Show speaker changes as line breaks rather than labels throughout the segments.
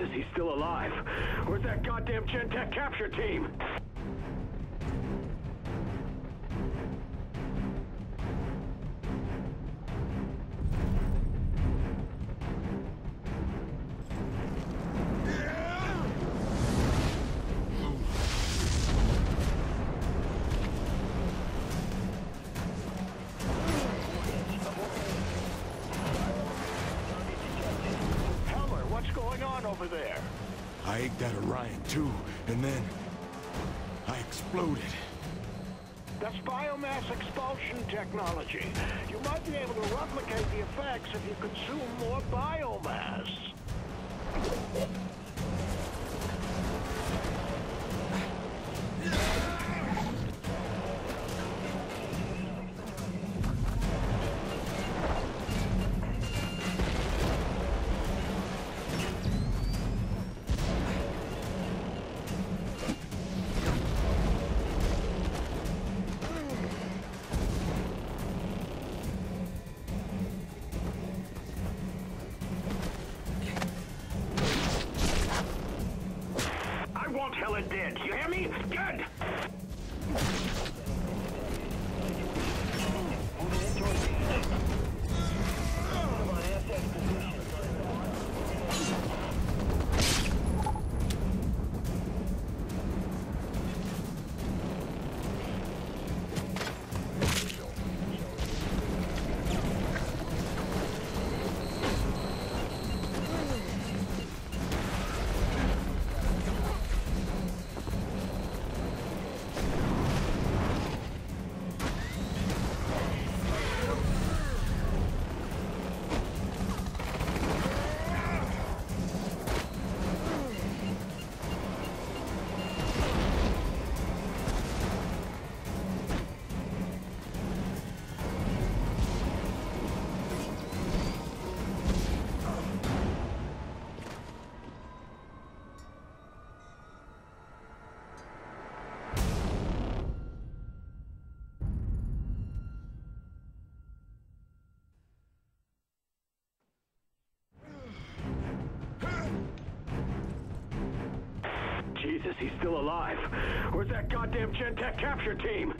Jesus, he's still alive. Where's that goddamn Gentek capture team? Over there?
I ate that Orion too, and then I exploded.
That's biomass expulsion technology. You might be able to replicate the effects if you consume more biomass. Jesus, he's still alive. Where's that goddamn Gentek capture team?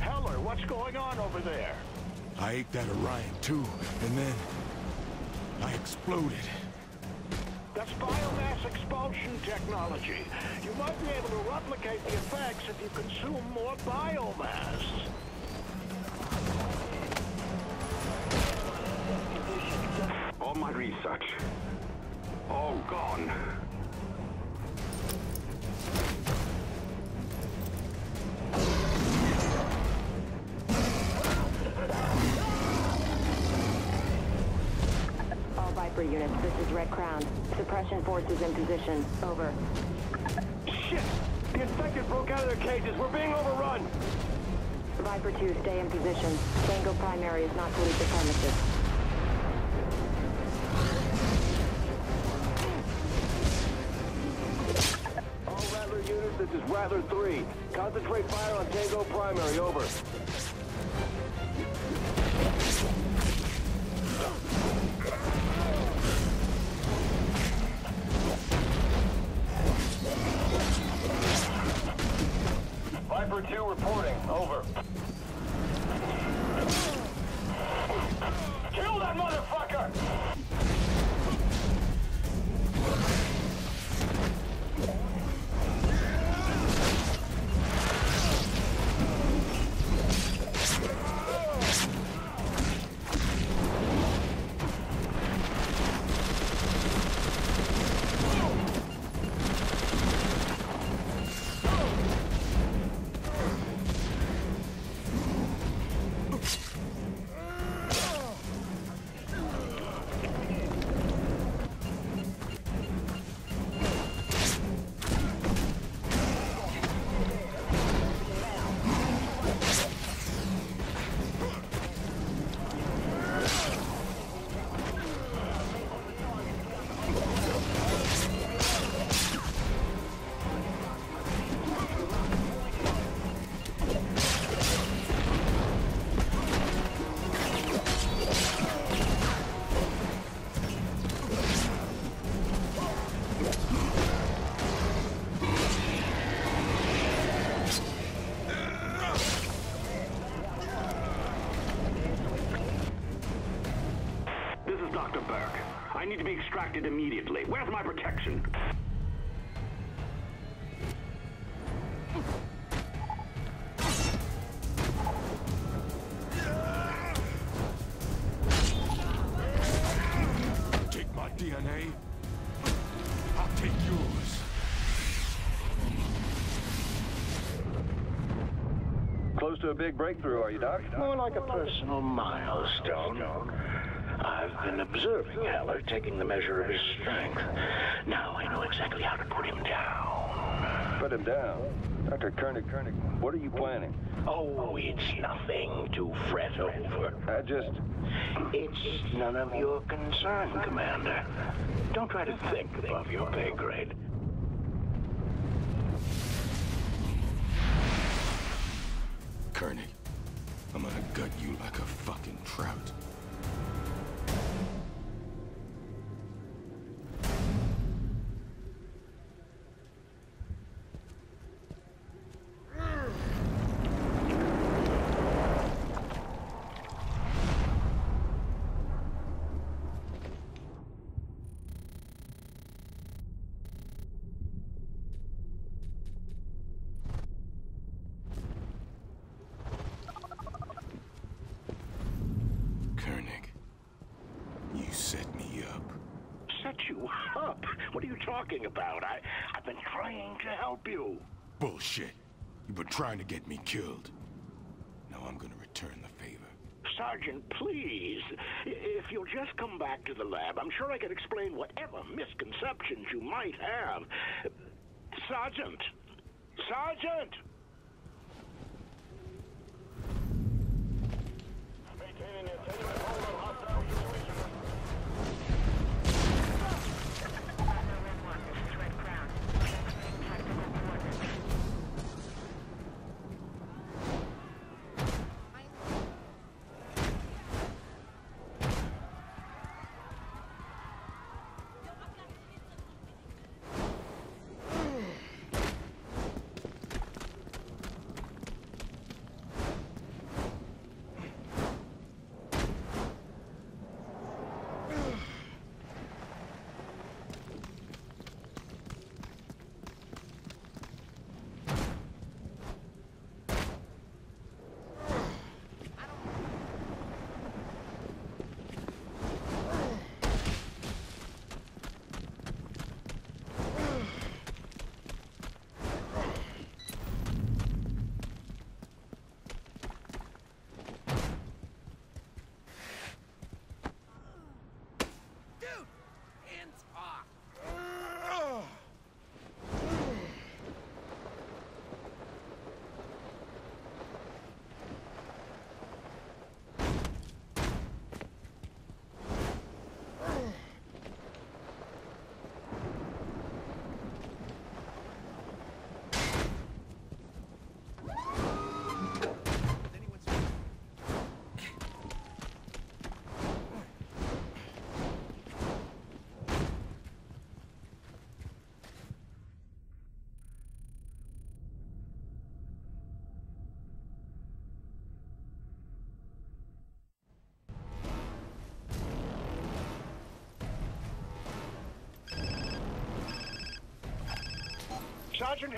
Heller, what's going on over there?
I ate that Orion too, and then exploded.
That's biomass expulsion technology. You might be able to replicate the effects if you consume more biomass. All my research. All gone.
Units, this is Red Crown. Suppression forces in position. Over.
Shit! The infected broke out of their cages. We're being overrun.
Viper 2, stay in position. Tango primary is not to leave the premises.
All Rattler units, this is Rattler 3. Concentrate fire on Tango primary. Over. Extracted immediately. Where's my protection?
Take my DNA. I'll take yours.
Close to a big breakthrough, are you, Doc?
More like a personal milestone. I've been observing Heller, taking the measure of his strength. Now I know exactly how to put him down.
Put him down. Dr. Koenig, Koenig, what are you planning?
Oh, it's nothing to fret over.
I just...
It's none of your concern, Commander. Don't try to think above your pay grade.
Koenig, I'm gonna gut you like a fucking trout. Koenig, you set me up.
Set you up? What are you talking about? I, I've been trying to help you.
Bullshit. You've been trying to get me killed. Now I'm gonna return the favor.
Sergeant, please. If you'll just come back to the lab, I'm sure I can explain whatever misconceptions you might have. Sergeant! Sergeant! Sergeant